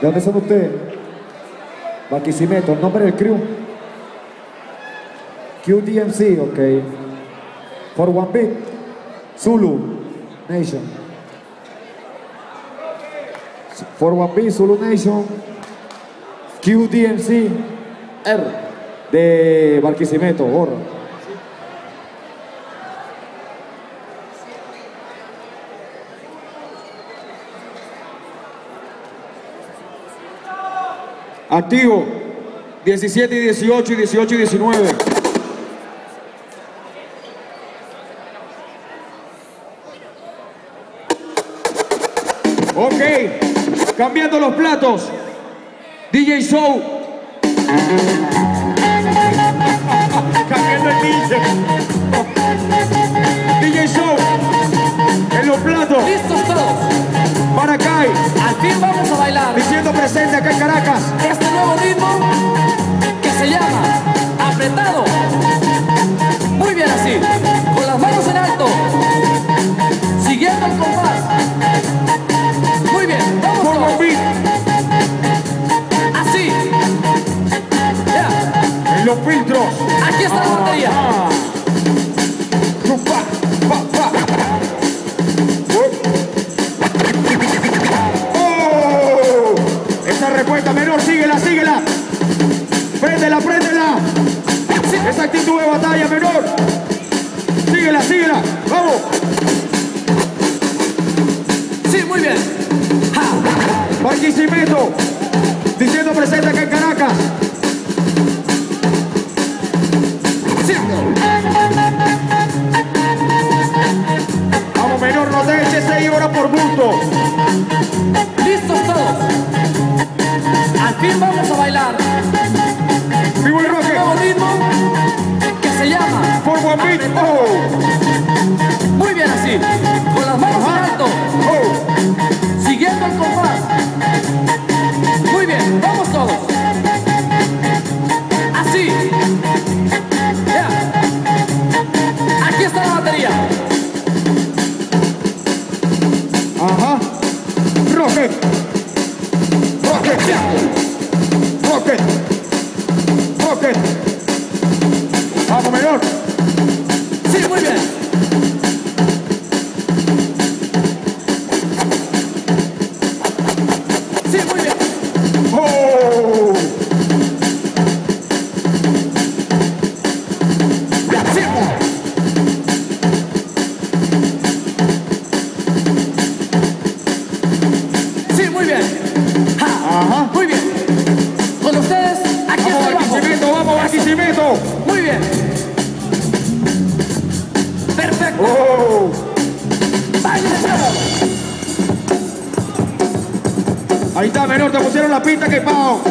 ¿De dónde son ustedes? Barquisimeto, el nombre del crew. QDMC, ok. For One Beat, Zulu Nation. For One Beat, Zulu Nation, QDMC, R, de Barquisimeto, gorra. Activo. 17 y 18 y 18 y 19. Ok. Cambiando los platos. DJ Show. Este nuevo ritmo Esa actitud de batalla menor. Síguela, síguela. Vamos. Sí, muy bien. Ja. Barquisimeto. Diciendo presente acá en Caracas. Sí. Vamos, menor, no te eches seis horas por gusto. ¿Listos todos? Al fin vamos a Muy bien así, con las manos en alto, Oh. siguiendo el compás. Muy bien, vamos todos. Así. Ya. Aquí está la batería. Ajá. Rocket. Rocket. Rocket. Rocket. Vamos, menor. Ahí está, menor. Te pusieron la pista que pao.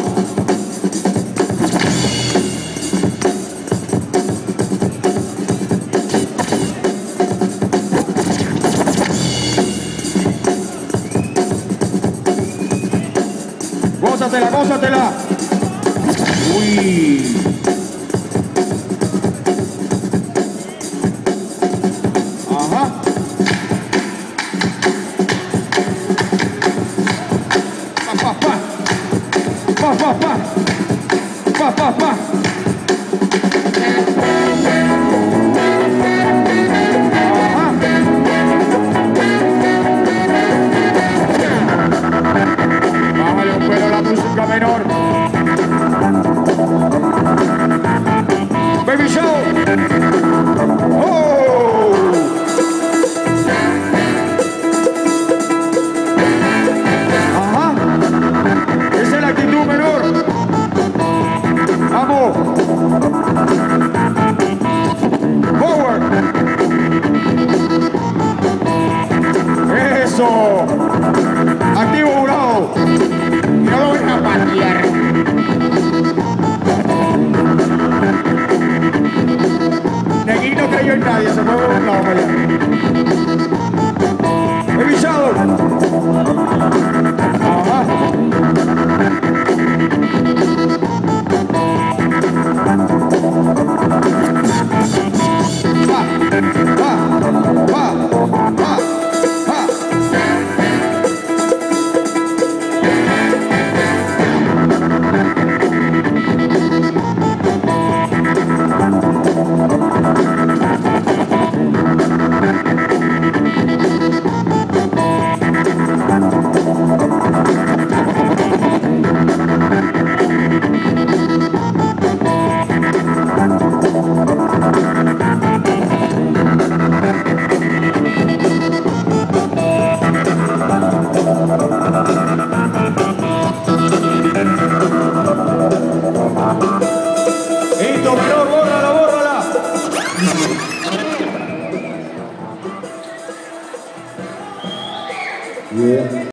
Gózatela, gózatela. Uy. pá, pá, pá, pá, pá, pá. No creyó